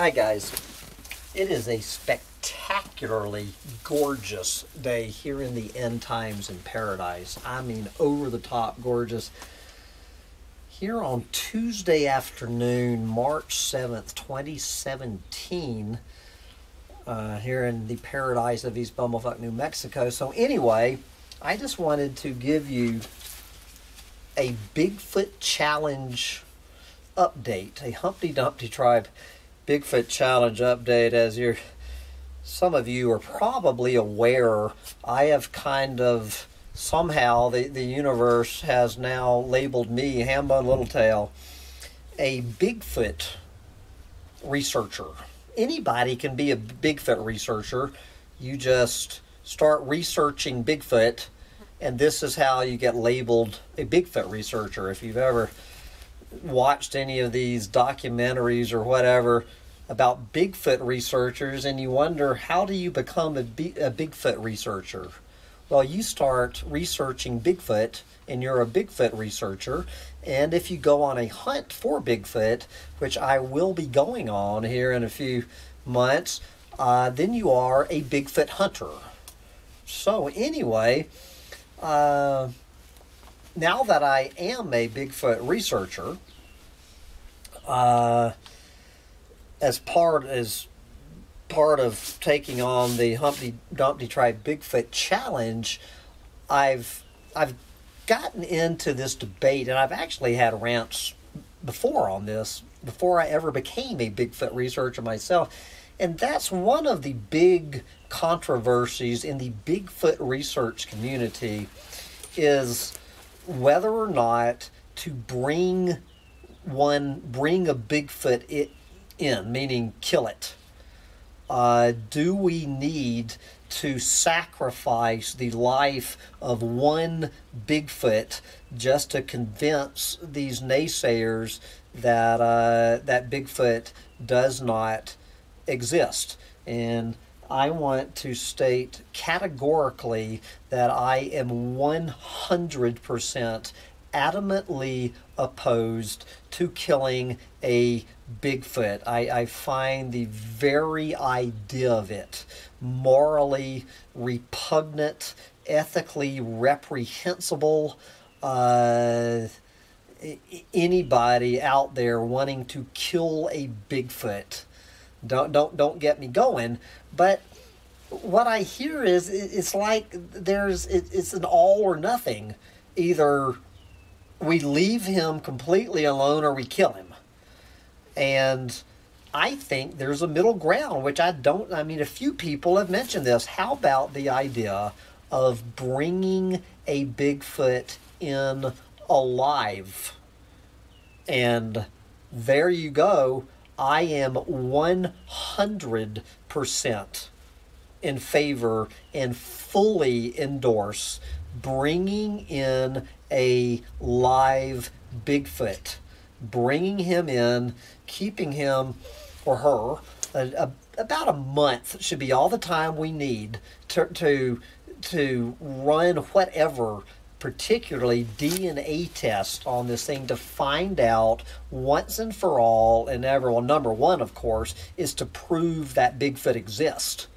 Hi guys. It is a spectacularly gorgeous day here in the end times in paradise. I mean over the top gorgeous. Here on Tuesday afternoon, March 7th, 2017, uh, here in the paradise of East Bumblefuck, New Mexico. So anyway, I just wanted to give you a Bigfoot challenge update, a Humpty Dumpty tribe Bigfoot challenge update. As you're, some of you are probably aware, I have kind of somehow the, the universe has now labeled me, Hambone Littletail, a Bigfoot researcher. Anybody can be a Bigfoot researcher. You just start researching Bigfoot, and this is how you get labeled a Bigfoot researcher. If you've ever watched any of these documentaries or whatever about Bigfoot researchers and you wonder how do you become a, B- a Bigfoot researcher? Well, you start researching Bigfoot and you're a Bigfoot researcher. And if you go on a hunt for Bigfoot, which I will be going on here in a few months, uh, then you are a Bigfoot hunter. So, anyway, uh, now that I am a Bigfoot researcher, uh, as part as part of taking on the Humpty Dumpty Tribe Bigfoot Challenge, I've I've gotten into this debate, and I've actually had rants before on this before I ever became a Bigfoot researcher myself. And that's one of the big controversies in the Bigfoot research community is whether or not to bring one bring a Bigfoot in, meaning kill it. Uh, do we need to sacrifice the life of one Bigfoot just to convince these naysayers that uh, that Bigfoot does not exist? And I want to state categorically that I am 100% adamantly opposed to killing a Bigfoot. I, I find the very idea of it morally repugnant, ethically reprehensible. Uh, anybody out there wanting to kill a Bigfoot, don't don't don't get me going. But what I hear is it's like there's it's an all or nothing. Either we leave him completely alone or we kill him. And I think there's a middle ground, which I don't, I mean, a few people have mentioned this. How about the idea of bringing a Bigfoot in alive? And there you go. I am 100% in favor and fully endorse bringing in a live Bigfoot, bringing him in, keeping him or her a, a, about a month should be all the time we need to to to run whatever particularly DNA test on this thing to find out once and for all and ever. Well, number one, of course, is to prove that Bigfoot exists.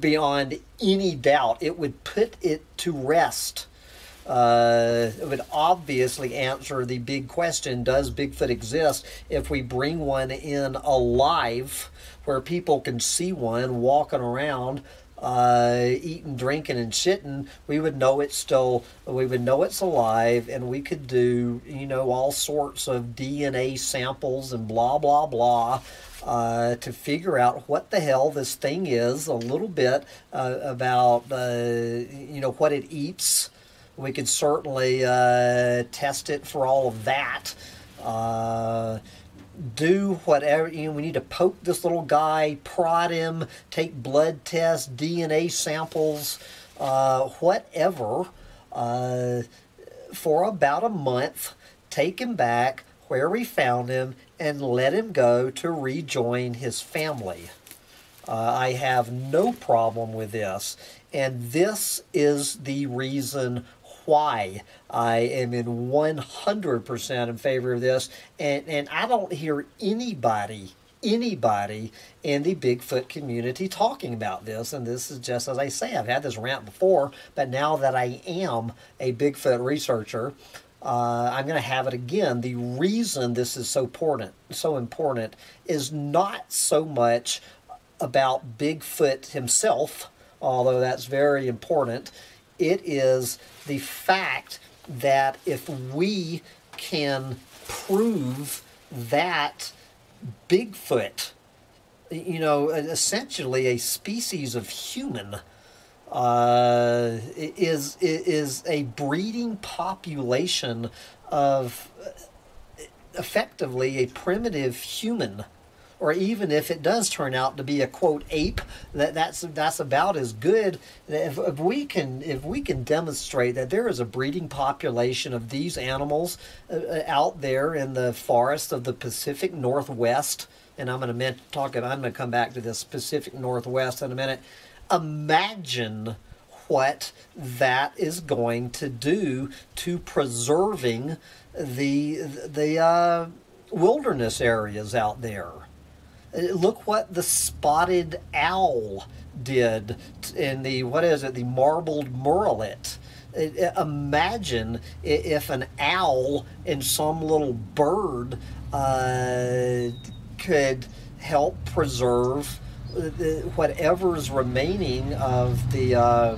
Beyond any doubt, it would put it to rest uh, it would obviously answer the big question does Bigfoot exist if we bring one in alive where people can see one walking around uh, eating, drinking, and shitting, we would know it's still, we would know it's alive, and we could do, you know, all sorts of DNA samples and blah, blah, blah. Uh, to figure out what the hell this thing is, a little bit uh, about, uh, you know, what it eats, we could certainly uh, test it for all of that. Uh, do whatever you know. We need to poke this little guy, prod him, take blood tests, DNA samples, uh, whatever, uh, for about a month. Take him back where we found him and let him go to rejoin his family. Uh, I have no problem with this. And this is the reason why I am in 100% in favor of this. And, and I don't hear anybody, anybody in the Bigfoot community talking about this. And this is just as I say, I've had this rant before, but now that I am a Bigfoot researcher, uh, I'm going to have it again. The reason this is so important, so important, is not so much about Bigfoot himself, although that's very important. It is the fact that if we can prove that Bigfoot, you know, essentially a species of human, uh, is is a breeding population of effectively a primitive human or even if it does turn out to be a quote ape, that that's that's about as good. If, if we can if we can demonstrate that there is a breeding population of these animals uh, uh out there in the forests of the Pacific Northwest, and I'm going to talk. about I'm going to come back to this Pacific Northwest in a minute. Imagine what that is going to do to preserving the the uh, wilderness areas out there. Uh, look what the spotted owl did in the what is it the marbled murrelet. Uh, imagine if an owl and some little bird uh, could help preserve whatever's remaining of the uh,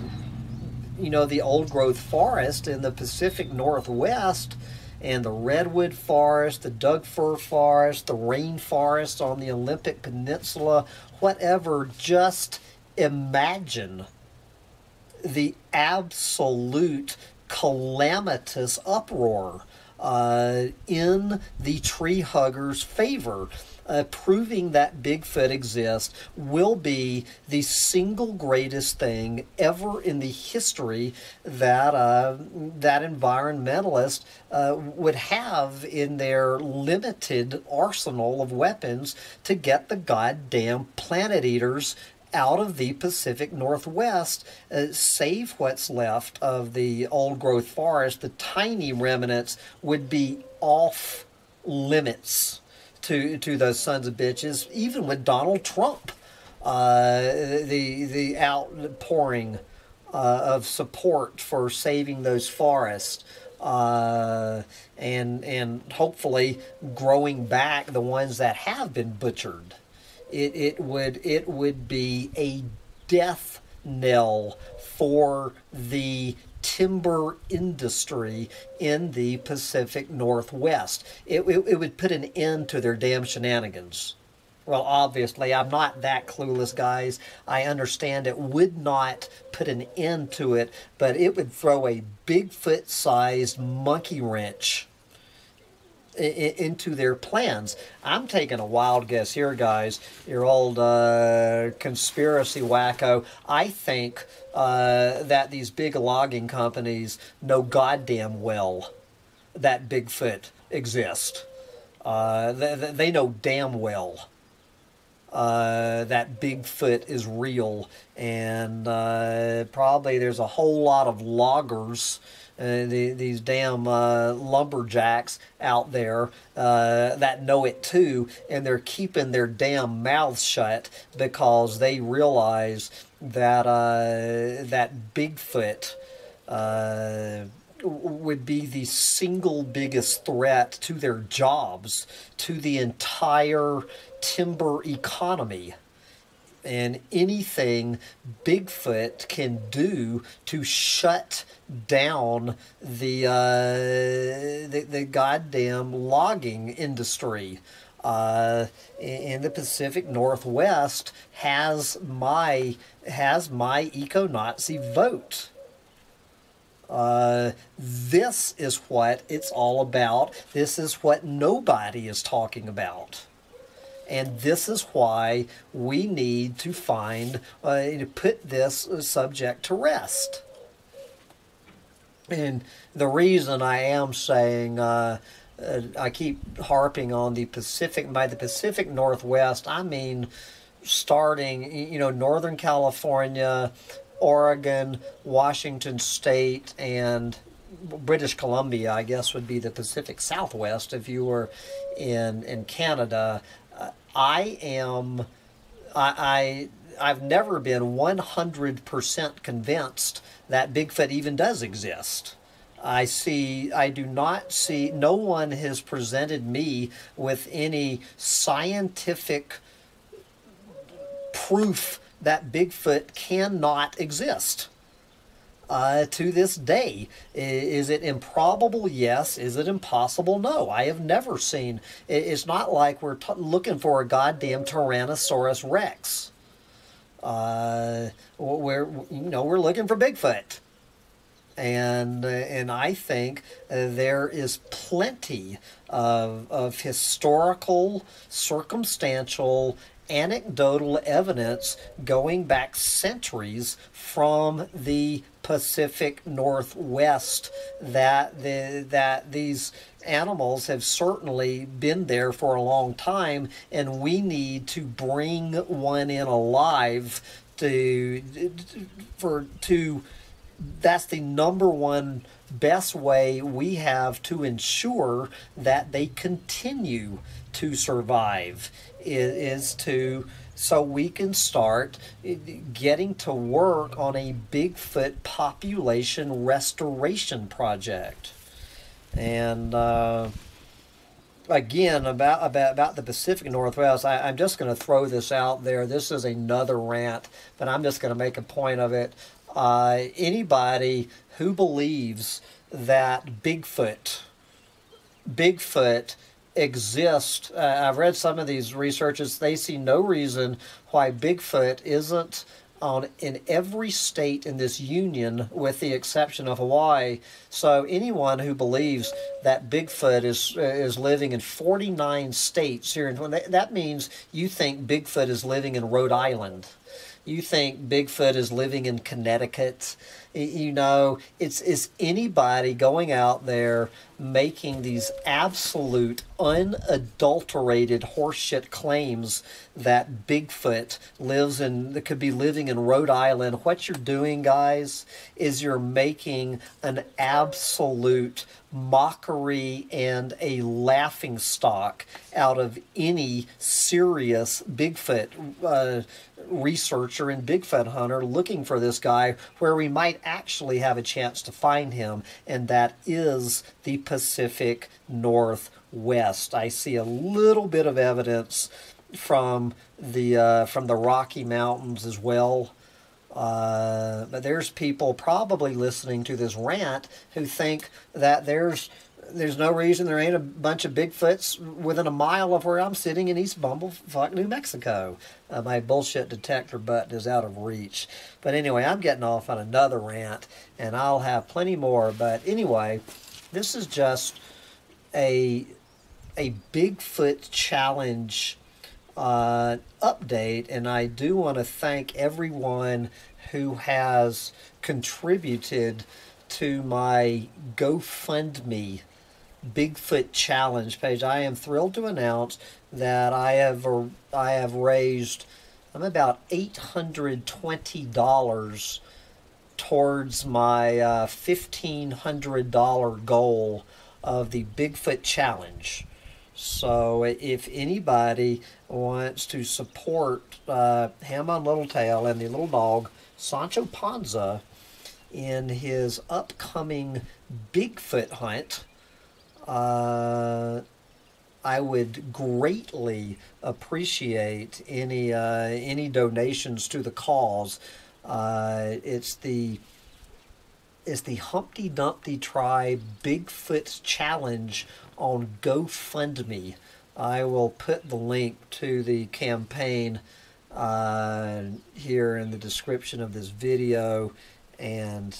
you know the old growth forest in the Pacific Northwest and the redwood forest, the Doug fir forest, the rainforest on the Olympic Peninsula, whatever, just imagine the absolute calamitous uproar uh, in the tree huggers' favor uh, proving that Bigfoot exists will be the single greatest thing ever in the history that uh, that environmentalist uh, would have in their limited arsenal of weapons to get the goddamn planet eaters out of the Pacific Northwest, uh, save what's left of the old growth forest. The tiny remnants would be off limits to to those sons of bitches, even with Donald Trump. Uh, the the outpouring uh, of support for saving those forests. Uh, and and hopefully growing back the ones that have been butchered. It it would it would be a death knell for the timber industry in the Pacific Northwest. It, it, it, would put an end to their damn shenanigans. Well, obviously, I'm not that clueless, guys. I understand it would not put an end to it, but it would throw a Bigfoot sized monkey wrench into their plans. I'm taking a wild guess here, guys. Your old uh, conspiracy wacko. I think uh, that these big logging companies know goddamn well that Bigfoot exists. Uh, they, they know damn well uh, that Bigfoot is real, and uh, probably there's a whole lot of loggers uh, the, these damn uh, lumberjacks out there uh, that know it too, and they're keeping their damn mouths shut because they realize that that Bigfoot would be the single biggest threat to their jobs, to the entire timber economy and anything Bigfoot can do to shut down the uh, the, the goddamn logging industry uh, in the Pacific Northwest has my has my eco-Nazi vote. Uh, this is what it's all about. This is what nobody is talking about. And this is why we need to find, uh, to put this subject to rest. And the reason I am saying, uh, uh, I keep harping on the Pacific, by the Pacific Northwest, I mean starting, you know, Northern California, Oregon, Washington State, and British Columbia, I guess, would be the Pacific Southwest if you were in, in Canada I am, I, I I've never been 100% convinced that Bigfoot even does exist. I see, I do not see, no one has presented me with any scientific proof that Bigfoot cannot exist. Uh, to this day. Is it improbable? Yes. Is it impossible? No. I have never seen. It's not like we're looking for a goddamn Tyrannosaurus Rex. Uh, we're you know we're looking for Bigfoot, and uh, and I think uh, there is plenty of of historical, circumstantial, anecdotal evidence going back centuries from the Pacific Northwest that the that these animals have certainly been there for a long time, and we need to bring one in alive to for to that's the number one best way we have to ensure that they continue to survive is, is to so we can start getting to work on a Bigfoot population restoration project. And uh, again, about, about, about the Pacific Northwest, I, I'm just going to throw this out there. This is another rant, but I'm just going to make a point of it. Uh, anybody who believes that Bigfoot, Bigfoot exist. Uh, I've read some of these researches. They see no reason why Bigfoot isn't on in every state in this union, with the exception of Hawaii. So anyone who believes that Bigfoot is uh, is living in 49 states here, and that means you think Bigfoot is living in Rhode Island. You think Bigfoot is living in Connecticut you know, it's it's anybody going out there making these absolute unadulterated horseshit claims that Bigfoot lives in that could be living in Rhode Island. What you're doing, guys, is you're making an absolute mockery and a laughing stock out of any serious Bigfoot uh, researcher and Bigfoot hunter looking for this guy where we might actually have a chance to find him, and that is the Pacific Northwest. I see a little bit of evidence from the uh, from the Rocky Mountains as well. Uh, but there's people probably listening to this rant who think that there's there's no reason there ain't a bunch of Bigfoots within a mile of where I'm sitting in East Bumblefuck, New Mexico. Uh, my bullshit detector button is out of reach. But anyway, I'm getting off on another rant, and I'll have plenty more. But anyway, this is just a a Bigfoot challenge uh, update, and I do want to thank everyone who has contributed to my GoFundMe Bigfoot Challenge page. I am thrilled to announce that I have I have raised I'm about eight hundred twenty dollars towards my uh, fifteen hundred dollar goal of the Bigfoot Challenge. So if anybody wants to support uh, Hambone Littletail and the little dog Sancho Panza in his upcoming Bigfoot hunt, uh, I would greatly appreciate any uh, any donations to the cause. Uh, it's the it's the Humpty Dumpty Tribe Bigfoot Challenge on GoFundMe. I will put the link to the campaign uh, here in the description of this video and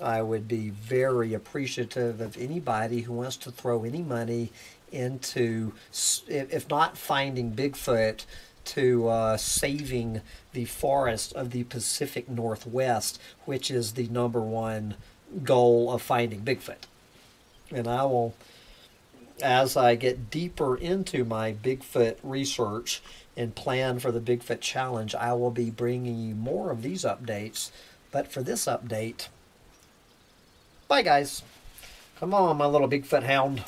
I would be very appreciative of anybody who wants to throw any money into, if not finding Bigfoot, to uh, saving the forest of the Pacific Northwest, which is the number one goal of finding Bigfoot. And I will, as I get deeper into my Bigfoot research and plan for the Bigfoot Challenge, I will be bringing you more of these updates. But for this update, Bye, guys. Come on, my little Bigfoot hound.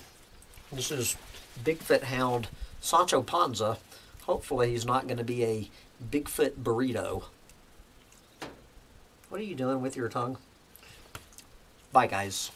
This is Bigfoot hound Sancho Panza Hopefully, he's not going to be a Bigfoot burrito. What are you doing with your tongue? Bye, guys.